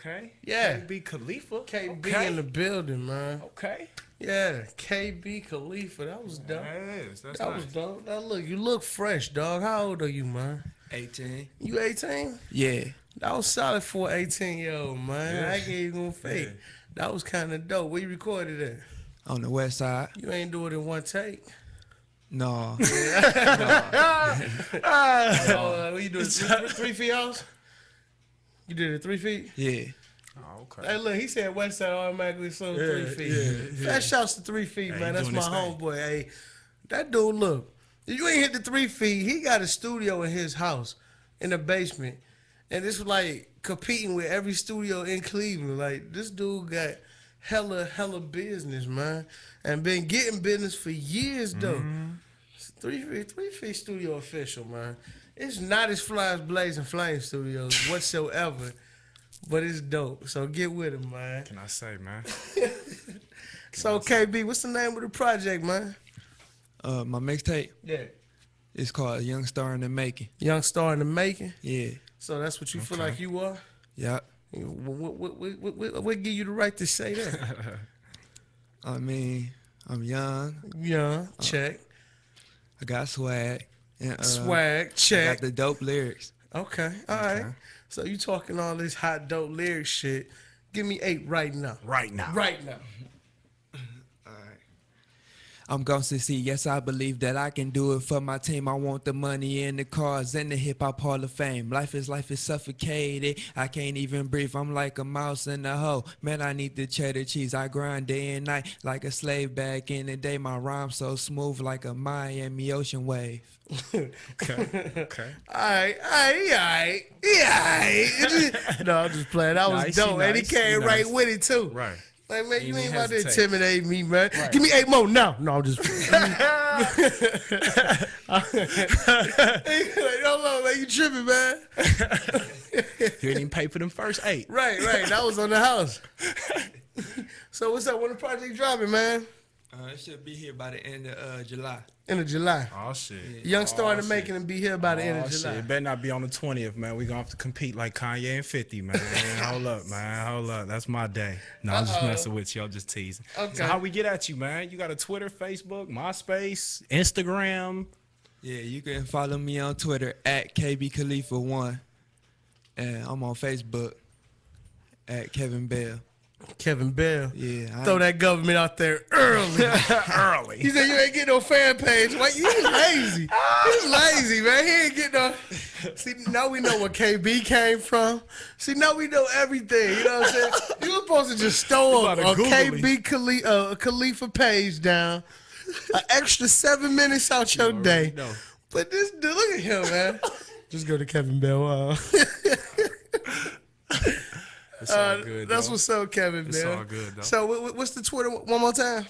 Okay. Yeah. KB Khalifa. KB okay. in the building, man. Okay. Yeah, KB Khalifa. That was dope. That is. That's That nice. was dope. Now look, you look fresh, dog. How old are you, man? 18. You 18? Yeah. That was solid for an 18 year old, man. Yeah. I ain't even fake. Yeah. That was kind of dope. Where you recorded it? On the west side. You ain't do it in one take. No. Oh, what you doing? Three, three house? You did it three feet? yeah. Oh, okay. Hey, look, he said West Side automatically sold Yeah, three feet. yeah, yeah. Fat shouts to three feet, man. That's my homeboy. Hey, that dude, look, if you ain't hit the three feet, he got a studio in his house in the basement. And it's like competing with every studio in Cleveland. Like, this dude got hella, hella business, man. And been getting business for years, though. Mm-hmm. Three feet, three feet studio official, man. It's not as fly as Blazing Flame Studios whatsoever, but it's dope. So get with it, man. Can I say, man? So KB, what's the name of the project, man? Uh, my mixtape Yeah. It's called Young Star in the Making. Young star in the making. Yeah. So that's what you feel like you are. Yeah. What, what, what, what, what, what give you the right to say that? I mean, I'm young. Young, check. I got swag. And, uh, Swag, I got the dope lyrics. Okay, all right. So you talking all this hot dope lyric shit? Give me eight right now. right now. Right now. I'm going to see. Yes, I believe that I can do it for my team. I want the money and the cars and the hip hop hall of fame. Life is life is suffocated. I can't even breathe. I'm like a mouse in a hole. Man, I need the cheddar cheese. I grind day and night like a slave back in the day. My rhyme so smooth like a Miami ocean wave. Okay. Okay. All right, all right, all right, yeah. all right. no, I'm just playing. That was Nice, dope, and he nice, came right nice. with it too. Right. Like man, you ain't about to intimidate me, man. Give me eight more now. No, I'm just. like, no, no, man, you tripping, man. You didn't even pay for them first eight. Right, right. That was on the house. so what's up? When the project dropping, man? Uh, it should be here by the end of uh, July. End of July. Oh shit. Young star in the shit. making and be here by the end Oh, of shit. July. It better not be on the 20th, man. we going to have to compete like Kanye and 50, man. hold up, man. Hold up. That's my day. No, I'm just messing with you. I'm just teasing. Okay. So, how we get at you, man? You got a Twitter, Facebook, MySpace, Instagram? Yeah, you can follow me on Twitter at KB Khalifa1. And I'm on Facebook at Kevin Bell. Kevin Bell. Yeah, I Throw that government out there early. Early. He said you ain't get no fan page. Why you lazy? He's lazy, man. He ain't get no. See, now we know where KB came from. See, now we know everything. You know what I'm saying? You were supposed to just throw a, about to a KB Khali- uh, Khalifa page down, an extra seven minutes out your day. know. But this dude, look at him, man. Just go to Kevin Bell. Uh, It's all uh, good, that's though. what's up, Kevin It's Bell. all good, though. So, what- what- what's the Twitter one more time?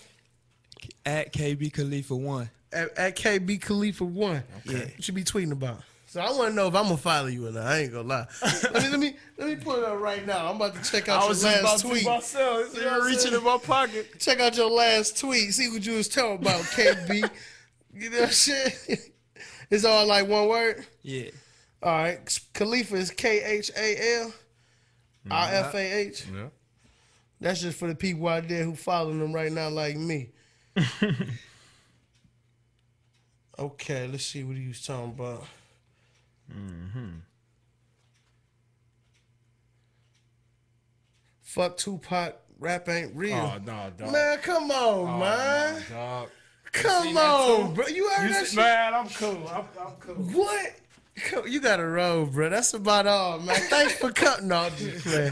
at KB Khalifa1. at, at KB Khalifa one. Yeah. What you be tweeting about? So I want to know if I'm gonna follow you or not. I ain't gonna lie. let me let me let me pull it up right now. I'm about to check out I your was just about last to tweet. myself. You know what I'm reaching in my pocket. Check out your last tweet. See what you was talking about, KB. you know what I'm saying? It's all like one word. Yeah. All right. Khalifa is K H A L I F A H. Yeah. That's just for the people out there who following them right now, like me. okay, let's see what he was talking about. Mhm. Fuck Tupac, rap ain't real. Oh, no, dog. man, come on, Oh, man. no, dog. come on, bro. You heard You that see- shit? man, I'm cool. I'm, I'm cool. What? Come- You got a roll, bro. That's about all, man. Thanks for cutting. No, I'm just playing.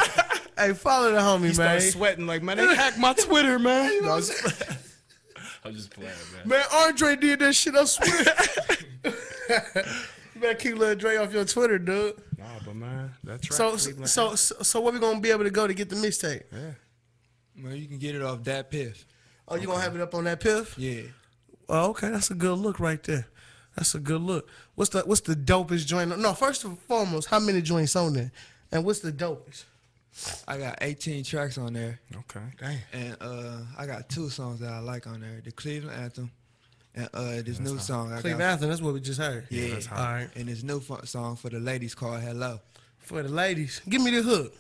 hey, follow the homie, He man. started sweating like, man, they hacked my Twitter, man. No, I'm I'm just- I'm just playing, man. Man, Andre did that shit. I swear. you better keep little Dre off your Twitter, dude. Nah, but man, that's right. So, Cleveland. so, so, so, where we gonna be able to go to get the mixtape? yeah. Well, you can get it off DatPiff. Oh, you gonna have it up on DatPiff? Yeah. Oh, okay, that's a good look right there. That's a good look. What's the What's the dopest joint? No, first and foremost, how many joints on there? And what's the dopest? I got 18 tracks on there. Okay. Damn. And uh, I got two songs that I like on there. The Cleveland Anthem and uh, this new song I Cleveland got. Anthem. That's what we just heard. Yeah. that's All right. And this new fu- song for the ladies called Hello. For the ladies, give me the hook.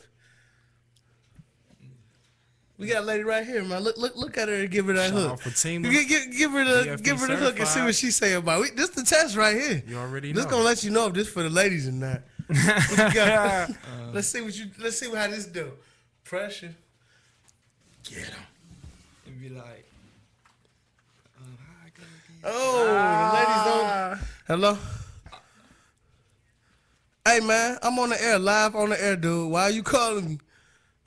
We got a lady right here, man. Look, look, look at her and give her that Shout hook. out Fatima. Give, give, give her the, DFE give her the hook and see what she say about it. This the test right here. You already This gonna let you know if this for the ladies or not. What you got? let's see what you. Let's see how this do. Pressure. Get him. And be like, um, how I go again? Oh, the ladies don't. Hello. Hey man, I'm on the air, live on the air, dude. Why are you calling me?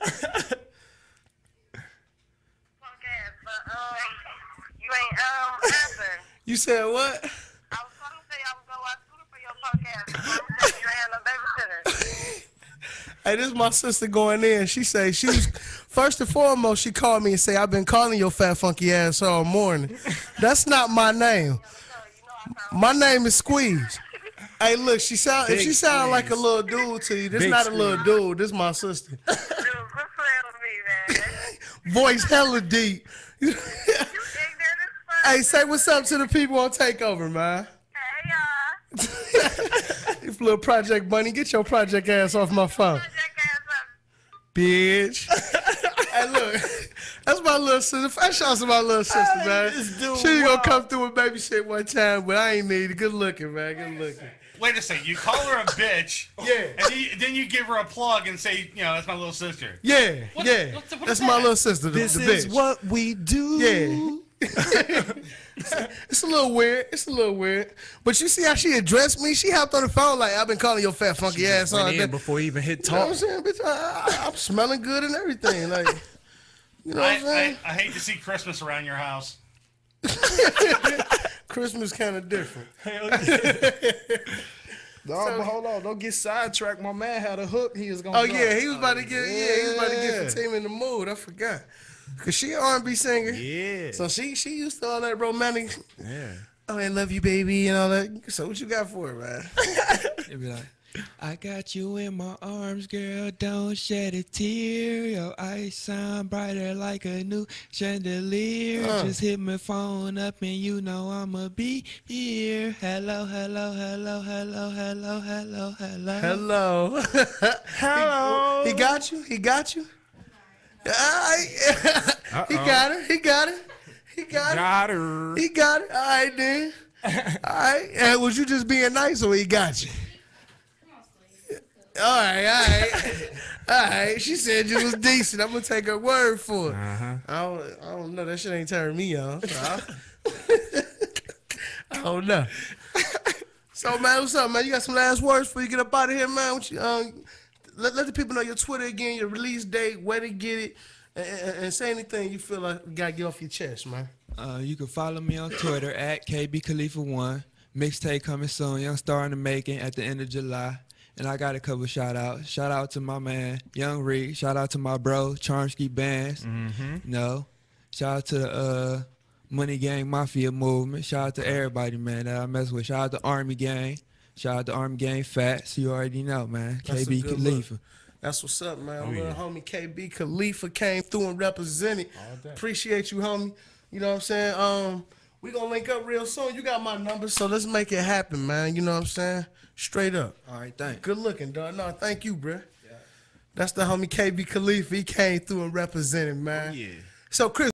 punk ass, but um, you um answer. You said what? I was trying to say I was gonna watch Scooter for your punk ass, but I'm saying you ain't had no babysitter. Hey, this is my sister going in. She say she was first and foremost. She called me and say I've been calling your fat funky ass all morning. That's not my name. My name is Squeeze. Hey, look, she sound if she sound like a little dude to you, this Big not a little dude. This my sister. Dude, quit with me, man. Voice hella deep. You ignorant as fuck. Hey, say what's up to the people on Takeover, man. Hey, y'all. You little Project Bunny, get your project ass off my phone. Put ass up. bitch. hey, look, that's my little sister. First shout out to my little sister, man. this dude She gonna come through and babysit one time, but I ain't need it. Good looking, man. Good looking. Wait a second. You call her a bitch. Yeah. And then you, then you give her a plug and say, you know, that's my little sister. Yeah, What- yeah. what's the- what That's is my little sister, the, This the is bitch. what we do. Yeah. it's a little weird. It's a little weird. But you see how she addressed me? She hopped on the phone like, I've been calling your fat funky ass all Went day. before he even hit You know what I'm talk. saying? Bitch, I, I, I'm smelling good and everything. Like, you know what I, I'm saying? I, I hate to see Christmas around your house. Christmas kind of different. Dog, but hold on, don't get sidetracked. My man had a hook. He was gonna. Oh drop. yeah, he was about to get yeah, he was about to get oh, Yeah. Fatima in the mood. I forgot. Cause she an R&B singer. Yeah. So she she used to all that romantic. yeah. Oh, I love you, baby, and all that. So what you got for her, man? They be like, I got you in my arms, girl. Don't shed a tear. Your eyes shine brighter like a new chandelier. Uh. Just hit my phone up and you know I'ma be here. Hello, hello, hello, hello, hello, hello, hello. Hello. Hello. he got you. He got you. Right. he got her. He got her. He got her. Got her. He got it. All right, then. All right. And was you just being nice or he got you? All right, all right. All right. She said you was decent. I'm going to take her word for it. Uh-huh. I, don't, I don't know. That shit ain't turning me on. So I, I don't know. So, man, what's up, man? You got some last words before you get up out of here, man? What you, um, let, let the people know your Twitter again, your release date, where to get it, and, and, and say anything you feel like you got to get off your chest, man. Uh, you can follow me on Twitter at KB Khalifa1. Mixtape coming soon. Young Star in the making at the end of July. And I got a couple shout outs. Shout out to my man, Young Reed. Shout out to my bro, Charmsky Bands. Mm-hmm. You know, shout out to the uh, Money Gang Mafia movement. Shout out to everybody, man, that I mess with. Shout out to Army Gang. Shout out to Army Gang Fats. You already know, man. That's KB good Khalifa. That's what's up, man. Oh, Little yeah. homie KB Khalifa came through and represented. Appreciate you, homie. You know what I'm saying? Um, we gonna link up real soon. You got my number, so let's make it happen, man. You know what I'm saying? Straight up. All right, thanks. Good looking, dog. No, thank you, bruh. That's the homie KB Khalifa. He came through and represented, man. Yeah. So, Chris.